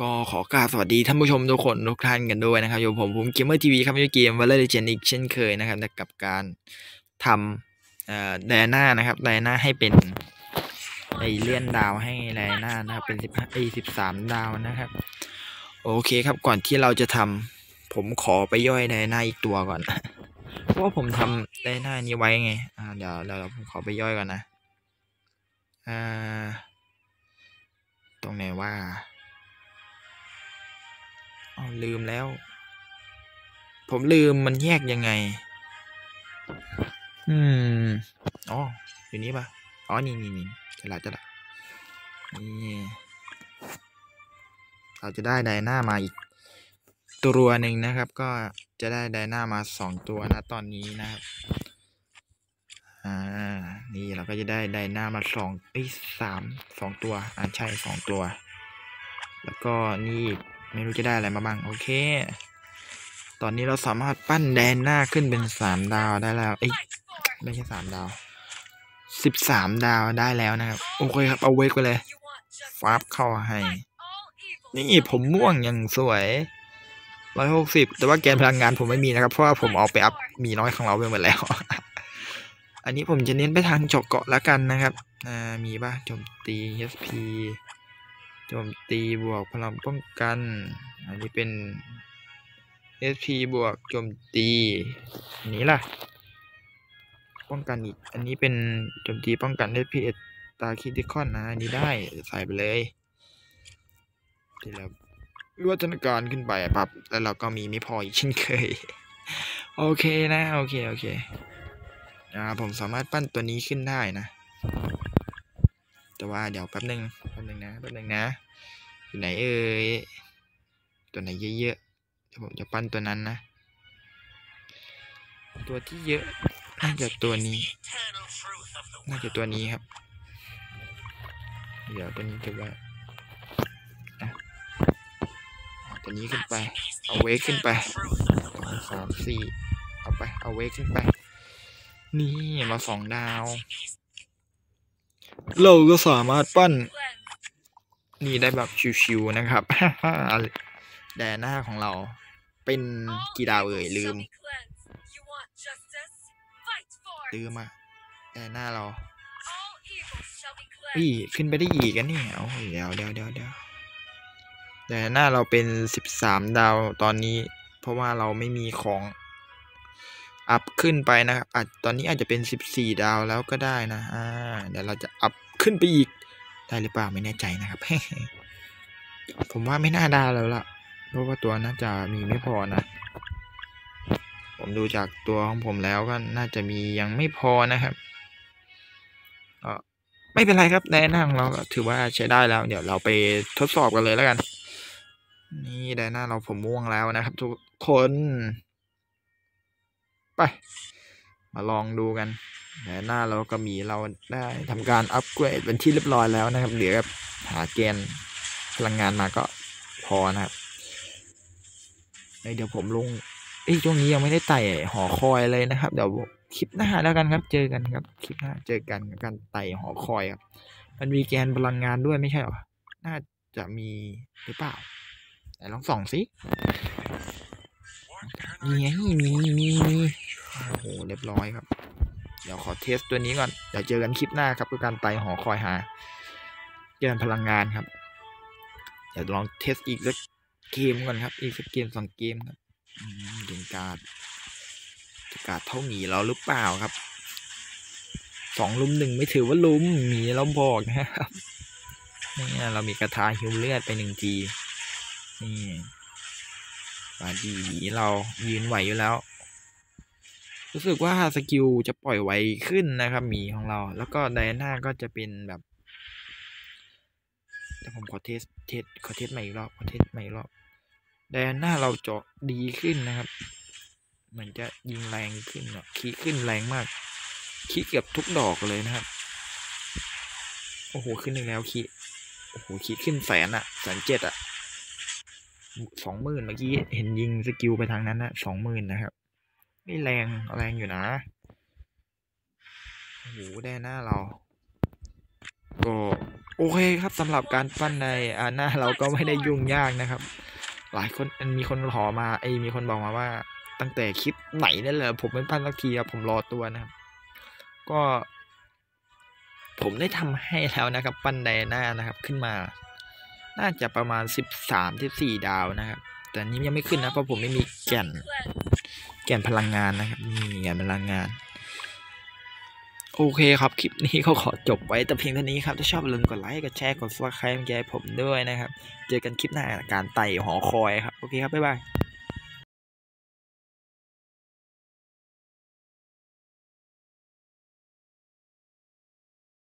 ก็ขอกราบสวัสดีท่านผู้ชมทุกคนทุกท่านกันด้วยนะครับอยู่ผมผมเกมเมอร์ทีวีครับอยู่เกมวัลเลอร์เจนอีกเช่นเคยนะครับกับการทำเอ่อไดน่านะครับไดน่าให้เป็นไอเลื่อนดาวให้ไดน่านะครับเป็นสิบไอสิบสามดาวนะครับ โอเคครับก่อนที่เราจะทำผมขอไปย่อยไดน่าอีกตัวก่อน เพราะผมทำไดน่านี้ไว้ไงอ่าเดี๋ยวเดี๋ยวผมขอไปย่อยก่อนนะอ่าตรงไหนว่า ลืมแล้ว ผมลืมมันแยกยังไง อืม อ๋อ อยู่นี่ปะอ๋อ นี่นี่นี่จะละจะละนี่เราจะได้ไดนามาอีก ตัวหนึ่งนะครับ ก็จะได้ไดนามาสองตัวนะตอนนี้นะครับอ่า นี่เราก็จะได้ไดนามาสองเอ้ยสามสองตัว อ่าใช่สองตัว แล้วก็นี่ ไม่รู้จะได้อะไรมาบ้าง โอเค ตอนนี้เราสามารถปั้นแดนหน้าขึ้นเป็นสามดาวได้แล้วเอ้ยไม่ใช่สามดาวสิบสามดาวได้แล้วนะครับ โอเคครับ เอาเวกไปเลยฟาบเข้าให้ นี่ผมม่วงอย่างสวยร้อยหกสิบแต่ว่าแกนพลังงานผมไม่มีนะครับ เพราะว่าผมเอาไปอัพมีน้อยของเราไปหมดแล้ว อันนี้ผมจะเน้นไปทางเจาะเกาะแล้วกันนะครับ มีป่ะโจมตี SP โจมตีบวกพลังป้องกัน อันนี้เป็น SP บวกโจมตีอันนี้ล่ะ ป้องกันอีก อันนี้เป็นโจมตีป้องกัน SP ตาคิติคอนนะ อันนี้ได้ ใส่ไปเลยทีแล้ววิวัฒนาการขึ้นไปปั๊บ แล้วเราก็มีไม่พออีกเช่นเคย โอเคนะ โอเค โอเค อ่า ผมสามารถปั้นตัวนี้ขึ้นได้นะ แต่ว่าเดี๋ยวแป๊บนึงแป๊บนึงนะแป๊บนึงนะอยู่ไหนเอ่ยตัวไหนเยอะๆเดี๋ยวผมจะปั้นตัวนั้นนะ ตัวที่เยอะน่าจะตัวนี้ น่าจะตัวนี้ครับ เดี๋ยวตัวนี้เก็บไว้อะเอาตัวนี้ขึ้นไป เอาเวกขึ้นไปสองสามสี่เอาไป เอาเวกขึ้นไป นี่มาสองดาว เราก็สามารถปั้น นี่ได้แบบชิวๆนะครับ แดนหน้าของเราเป็นกี่ดาวเอ่ยลืมลืมอะแดนหน้าเราอีขึ้นไปได้อีกกันนี่เอาเดี๋ยวเดี๋ยวเดี๋ยวเดี๋ยวแต่หน้าเราเป็นสิบสามดาวตอนนี้ เพราะว่าเราไม่มีของ อัพขึ้นไปนะครับอาจตอนนี้อาจจะเป็นสิบสี่ดาวแล้วก็ได้นะอ่าเดี๋ยวเราจะอัพขึ้นไปอีกได้หรือเปล่าไม่แน่ใจนะครับ ผมว่าไม่น่าได้แล้วล่ะ เพราะว่าตัวน่าจะมีไม่พอนะ ผมดูจากตัวของผมแล้วก็น่าจะมียังไม่พอนะครับก็ไม่เป็นไรครับแดนน้าของเราถือว่าใช้ได้แล้ว เดี๋ยวเราไปทดสอบกันเลยแล้วกัน นี่แดนหน้าเราผมม่วงแล้วนะครับ ทุกคน ไป มาลองดูกันแดนหน้าเราก็มีเราได้ทำการอัปเกรดเป็นที่เรียบร้อยแล้วนะครับเหลือหาเกณฑ์พลังงานมาก็พอนะครับเดี๋ยวผมลงเอ้ช่วงนี้ยังไม่ได้ไต่หอคอยเลยนะครับ เดี๋ยวคลิปหน้าแล้วกันครับ เจอกันครับ คลิปหน้าเจอกันการไต่หอคอยครับ มันมีแกนพลังงานด้วยไม่ใช่หรอ น่าจะมีหรือเปล่าไหนลองส่องสิมีไงมีมีมี เรียบร้อยครับ เดี๋ยวขอเทสตัวนี้ก่อน เดี๋ยวเจอกันคลิปหน้าครับกับการไต่หอคอยหาแกนพลังงานครับ เดี๋ยวลองเทสอีกสักเกมก่อนครับ อีกสักเกมสองเกมครับเกมการ์ดการ์ดเท่าหมีเราหรือเปล่าครับสองลุมหนึ่งไม่ถือว่าลุมหมีเราบอกนะครับนี่เรามีกระทาฮิวเลือดไปหนึ่งทีนี่บาดีหมีเรายืนไหวอยู่แล้ว รู้สึกว่าสกิลจะปล่อยไวขึ้นนะครับหมีของเรา แล้วก็ไดน่าก็จะเป็นแบบเดี๋ยวผมขอ test test ขอ test ใหม่อีกรอบขอ test ใหม่อีกรอบไดน่าเราเจาะดีขึ้นนะครับ เหมือนจะยิงแรงขึ้นเนาะคีขึ้นแรงมาก คีเกือบทุกดอกเลยนะครับ โอ้โหขึ้นอีกแล้วคีโอ้โหคีขึ้นแสนอะแสนเจ็ดอะสองหมื่นเมื่อกี้เห็นยิงสกิลไปทางนั้นนะสองหมื่นนะครับ ไม่แรงแรงอยู่นะโอ้โหได้หน้าเราก็โอเคครับสำหรับการปั้นในอาหน้าเราก็ไม่ได้ยุ่งยากนะครับ หลายคนมีคนขอมาไอมีคนบอกมาว่า ตั้งแต่คลิปไหนนั่นแหละผมไม่ปั้นสักทีครับผมรอตัวนะครับ ก็ ผมได้ทำให้แล้วนะครับ ปั้นไดอาน่านะครับ ขึ้นมา น่าจะประมาณสิบสามสิบสี่ดาวนะครับ แต่นี้ยังไม่ขึ้นนะเพราะผมไม่มีแก่น แก่นพลังงานนะครับนี่แก่นพลังงาน โอเคครับคลิปนี้ก็ขอจบไว้แต่เพียงเท่านี้ครับ ถ้าชอบลืมกดไลค์กดแชร์กด subscribe ให้ผมด้วยนะครับ เจอกันคลิปหน้าการไต่หอคอยครับ โอเคครับ บ๊ายบาย